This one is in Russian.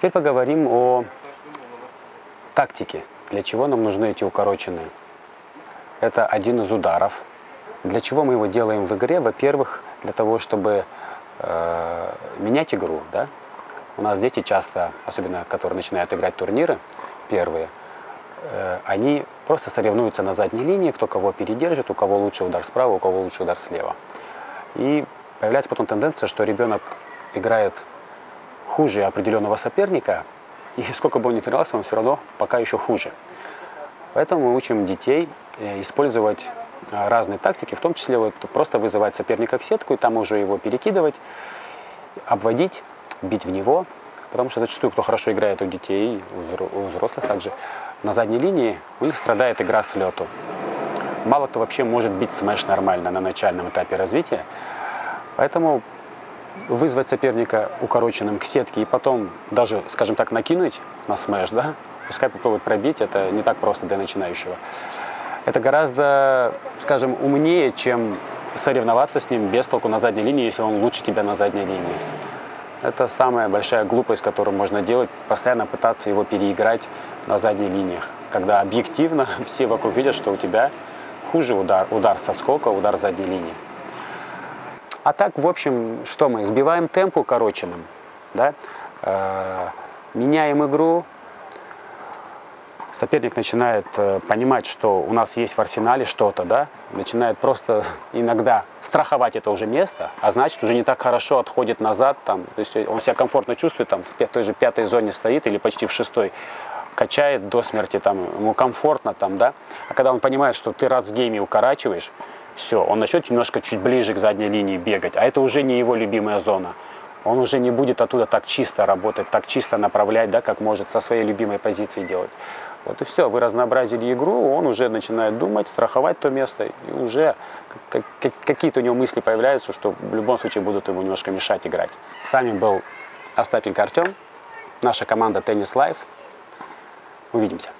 Теперь поговорим о тактике. Для чего нам нужны эти укороченные? Это один из ударов. Для чего мы его делаем в игре? Во-первых, для того, чтобы э, менять игру. Да? У нас дети часто, особенно которые начинают играть турниры, первые, э, они просто соревнуются на задней линии, кто кого передержит, у кого лучший удар справа, у кого лучший удар слева. И появляется потом тенденция, что ребенок играет хуже определенного соперника, и сколько бы он ни тренировался, он все равно пока еще хуже. Поэтому мы учим детей э, использовать э, разные тактики, в том числе вот просто вызывать соперника в сетку и там уже его перекидывать, обводить, бить в него. Потому что зачастую, кто хорошо играет у детей, у взрослых также, на задней линии у них страдает игра с лету. Мало кто вообще может бить смеш нормально на начальном этапе развития. Поэтому вызвать соперника укороченным к сетке и потом даже, скажем так, накинуть на смеш, да, пускай попробует пробить, это не так просто для начинающего. Это гораздо, скажем, умнее, чем соревноваться с ним без толку на задней линии, если он лучше тебя на задней линии. Это самая большая глупость, которую можно делать, постоянно пытаться его переиграть на задней линиях, когда объективно все вокруг видят, что у тебя хуже удар, удар со скока, удар задней линии. А так, в общем, что мы? Сбиваем темп укороченным, да? э, меняем игру, соперник начинает э, понимать, что у нас есть в арсенале что-то, да, начинает просто иногда страховать это уже место, а значит уже не так хорошо отходит назад, там, то есть он себя комфортно чувствует, там, в той же пятой зоне стоит или почти в шестой, качает до смерти, там, ему комфортно там, да, а когда он понимает, что ты раз в гейме укорачиваешь, все, он начнет немножко чуть ближе к задней линии бегать, а это уже не его любимая зона. Он уже не будет оттуда так чисто работать, так чисто направлять, да, как может со своей любимой позиции делать. Вот и все, вы разнообразили игру, он уже начинает думать, страховать то место, и уже какие-то у него мысли появляются, что в любом случае будут ему немножко мешать играть. С вами был Остапенко Артем, наша команда Tennis Life. Увидимся.